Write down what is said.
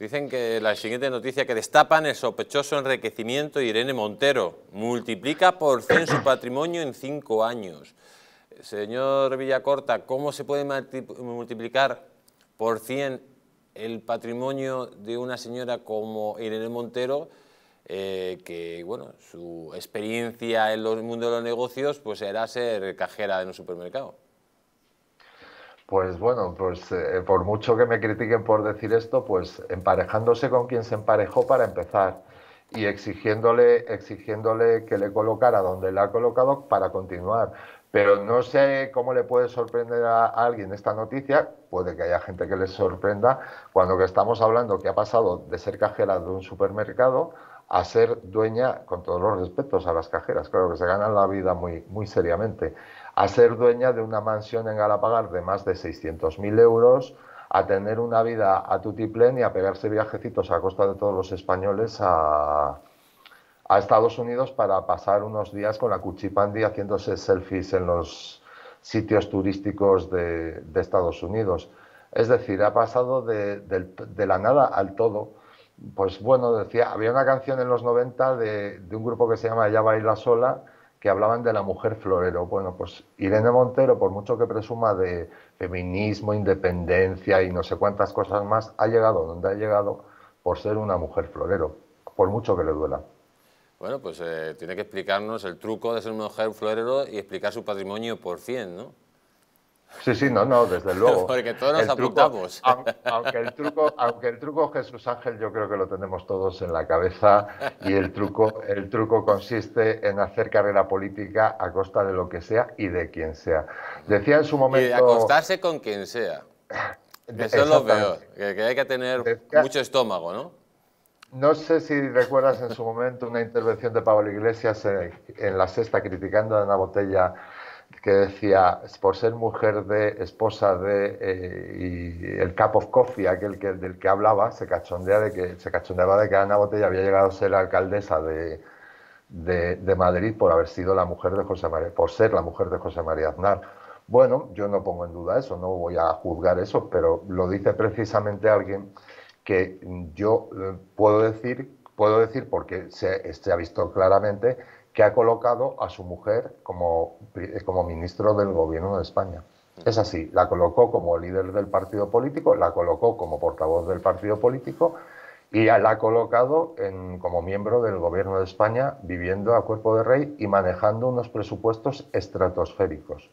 Dicen que la siguiente noticia que destapan el sospechoso enriquecimiento de Irene Montero. Multiplica por 100 su patrimonio en cinco años. Señor Villacorta, ¿cómo se puede multiplicar por 100 el patrimonio de una señora como Irene Montero? Eh, que bueno, su experiencia en el mundo de los negocios pues era ser cajera en un supermercado. Pues bueno, pues eh, por mucho que me critiquen por decir esto, pues emparejándose con quien se emparejó para empezar y exigiéndole, exigiéndole que le colocara donde le ha colocado para continuar. Pero no sé cómo le puede sorprender a alguien esta noticia, puede que haya gente que les sorprenda, cuando que estamos hablando que ha pasado de ser cajera de un supermercado a ser dueña, con todos los respetos a las cajeras, claro que se ganan la vida muy, muy seriamente, a ser dueña de una mansión en Galapagar de más de 600.000 euros, a tener una vida a tutiplén y a pegarse viajecitos a costa de todos los españoles a, a Estados Unidos para pasar unos días con la Cuchipandi haciéndose selfies en los sitios turísticos de, de Estados Unidos. Es decir, ha pasado de, de la nada al todo pues bueno, decía, había una canción en los 90 de, un grupo que se llama Ya baila sola, que hablaban de la mujer florero. Bueno, pues Irene Montero, por mucho que presuma de feminismo, independencia y no sé cuántas cosas más, ha llegado donde ha llegado por ser una mujer florero, por mucho que le duela. Bueno, pues eh, tiene que explicarnos el truco de ser una mujer florero y explicar su patrimonio por 100, ¿no? Sí, sí, no, no, desde luego. Porque todos nos apuntamos. aunque, el truco, aunque el truco Jesús Ángel yo creo que lo tenemos todos en la cabeza y el truco, el truco consiste en hacer carrera política a costa de lo que sea y de quien sea. Decía en su momento... Y de acostarse con quien sea. Eso es lo peor, que, hay que tener mucho estómago, ¿no? No sé si recuerdas en su momento una intervención de Pablo Iglesias en, en La Sexta criticando a una botella que decía, por ser mujer de, esposa de, eh, y el cup of coffee, aquel que, del que hablaba, se, cachondea de que, se cachondeaba de que Ana Botella había llegado a ser alcaldesa de, de, Madrid por haber sido la mujer de José María, por ser la mujer de José María Aznar. Bueno, yo no pongo en duda eso, no voy a juzgar eso, pero lo dice precisamente alguien que yo eh, puedo decir, puedo decir porque se, ha visto claramente que ha colocado a su mujer como, como ministro del gobierno de España. Es así, la colocó como líder del partido político, la colocó como portavoz del partido político y la ha colocado como miembro del gobierno de España, viviendo a cuerpo de rey y manejando unos presupuestos estratosféricos.